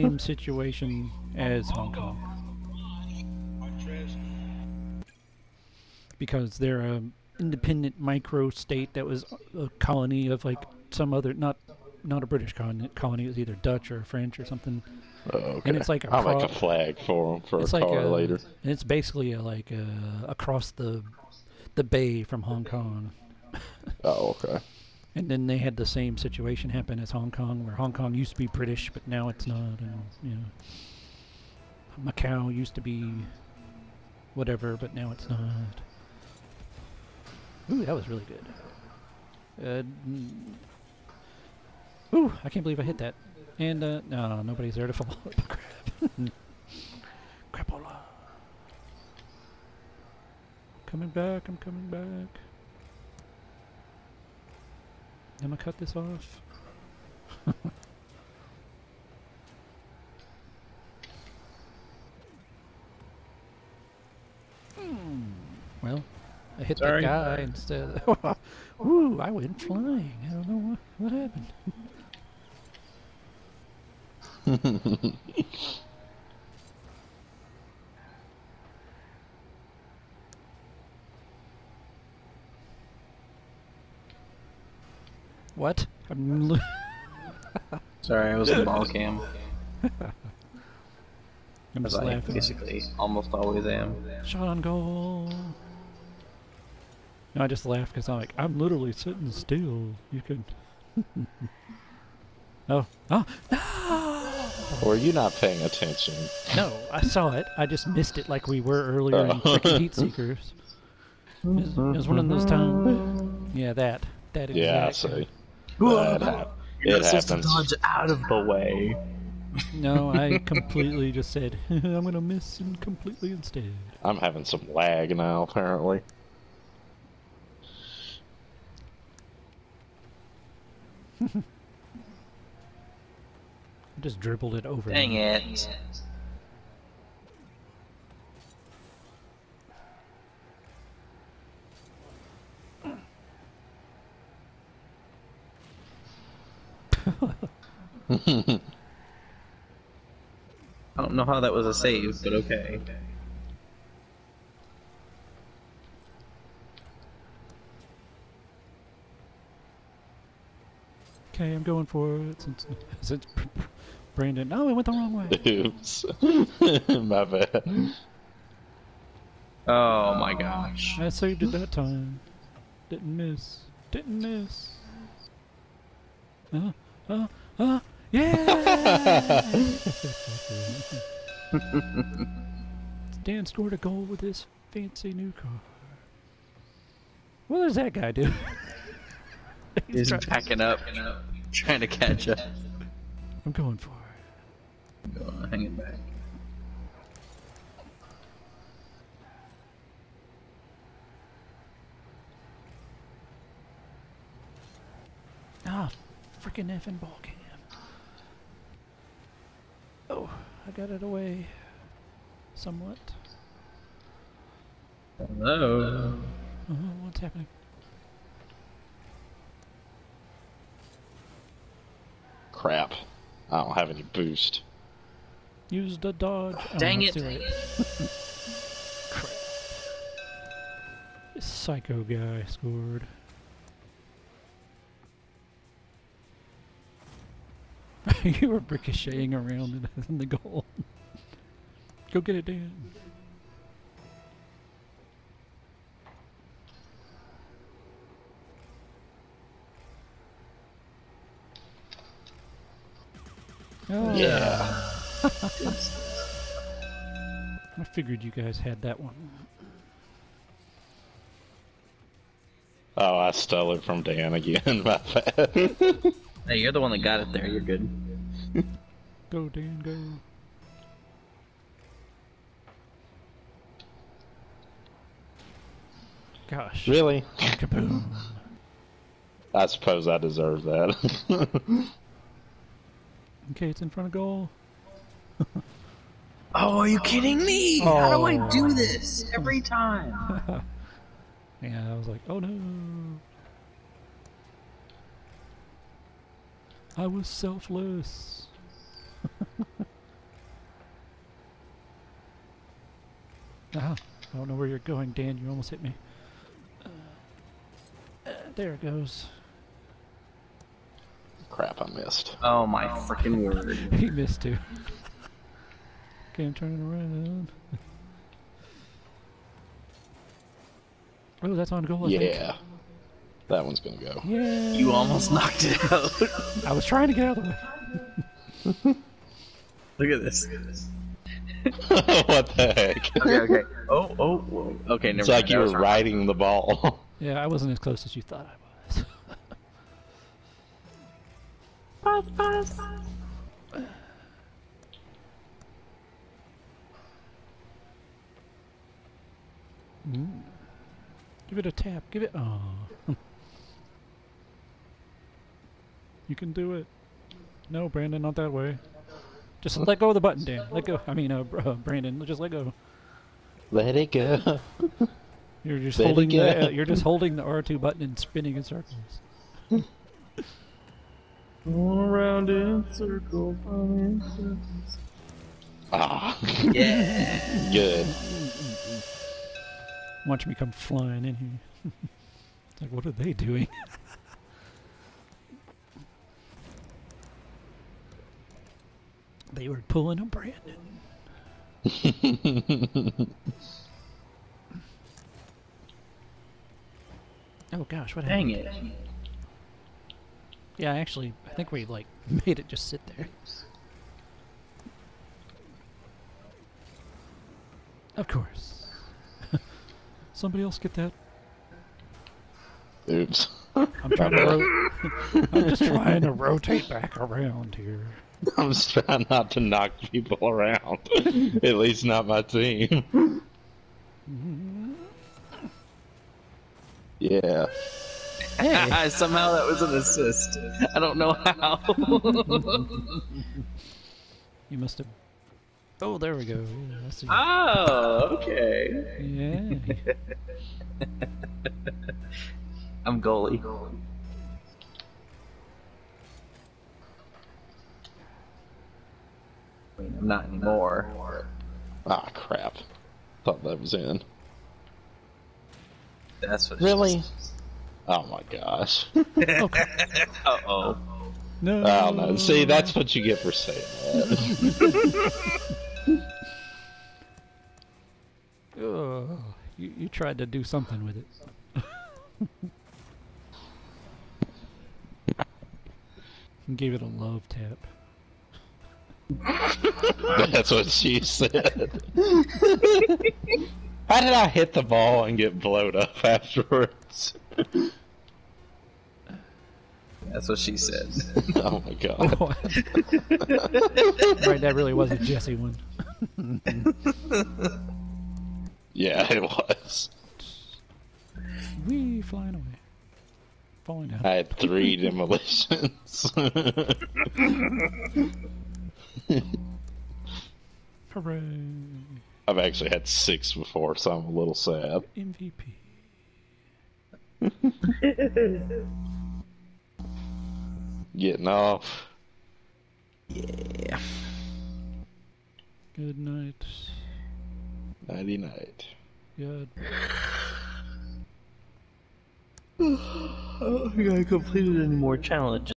same situation as Hong Kong because they're a independent micro state that was a colony of like some other not not a British colony. Colony it was either Dutch or French or something. Oh, okay. And it's like a I'll make a flag for them for It's a like car a, later. and It's basically a, like uh across the the bay from Hong Kong. Oh, okay. And then they had the same situation happen as Hong Kong, where Hong Kong used to be British, but now it's not. And you know, Macau used to be whatever, but now it's not. Ooh, that was really good. Uh, ooh, I can't believe I hit that. And uh, no, nobody's there to follow. Crap. Crapola. Coming back. I'm coming back. I'm gonna cut this off. Hmm. Well, I hit Sorry. that guy instead. Ooh, I went flying. I don't know what, what happened. What? I'm lo- Sorry, I was in ball cam. I'm As just I laughing. basically almost always am. Shot on goal. No, I just laugh because I'm like, I'm literally sitting still. You could. oh, oh, no! Were you not paying attention? No, I saw it. I just missed it like we were earlier in Oh. freaking Heat Seekers. It was, it was one of those times. Yeah, that. That exact. Yeah, I see. That hap- You're it not supposed to happens. dodge out of the way. No, I completely just said, I'm gonna miss and completely instead. I'm having some lag now, apparently. I just dribbled it over. Dang it. I don't know how that was a save, but okay. Okay, I'm going for it since since Brandon. No, it went the wrong way. Oops. My bad. Oh my gosh. I saved it that time. Didn't miss. Didn't miss. Uh, uh, uh, yeah! Dan scored a goal with his fancy new car. What does that guy do? He's try- backing up, trying to catch up. I'm going for it. Go on, hang it back. Ah, freaking effing ball cam. Oh, I got it away. Somewhat. Hello. Oh, what's happening? Crap. I don't have any boost. Use the dodge. Oh, Dang that's it. too. Crap. Psycho guy scored. you were ricocheting around in, in the goal. Go get it, Dan. Oh, Yeah. I figured you guys had that one. Oh, I stole it from Dan again. My bad. Hey, you're the one that got it there. You're good. Go, Dan, go. Gosh. really? Kaboom. I suppose I deserve that. Okay, it's in front of goal. Oh, are you kidding me? How do I Oh. do this every time? Yeah, I was like, oh no. I was selfless. ah, I don't know where you're going, Dan. You almost hit me. Uh, uh there it goes. Crap, I missed. Oh my oh. freaking word. he missed too. okay, I'm turning around. Oh, that's on goal, I Yeah. Think. Yeah. That one's gonna go. Yeah. You almost knocked it out. I was trying to get out of the way. Look at this. what the heck? Okay, okay. Oh, oh, whoa. Okay, never It's mind. like you That were wrong. riding the ball. Yeah, I wasn't as close as you thought I was. buzz, buzz. Mm. Give it a tap. Give it. Oh. You can do it. No, Brandon, not that way. Just let go of the button, Dan. Let go. I mean, uh, Br- uh, Brandon, just let go. Let it go. You're just Let holding the. Uh, you're just holding the R2 button and spinning in circles. Around in circles. Ah, Yeah. good. Watch me come flying in here. it's like, what are they doing? They were pulling a Brandon. Oh gosh, what Dang happened? it. Yeah, actually, I think we like made it just sit there. Of course. Somebody else get that? Oops. I'm trying to. I'm just trying to rotate back around here. I'm just trying not to knock people around. At least not my team. Yeah. Hey, Somehow that was an assist. I don't know how. you must have. Oh, there we go. Yeah, see. oh, okay. Yeah. I'm goalie. Mean, I'm not anymore. Ah, crap. Thought that was in. That's what. Really? Oh my gosh. Uh oh. No. Oh no. See, that's what you get for saying that. Oh, you, you tried to do something with it. You Gave it a love tap. That's what she said. How did I hit the ball and get blowed up afterwards? That's what she said. Oh my god. Right, that really was a Jesse one. Yeah, it was. We flying away. Falling down. I had three demolitions. Hooray. I've actually had six before, so I'm a little sad. MVP. Getting off. yeah. Good night. Nighty night. Good. I don't think I completed any more challenges.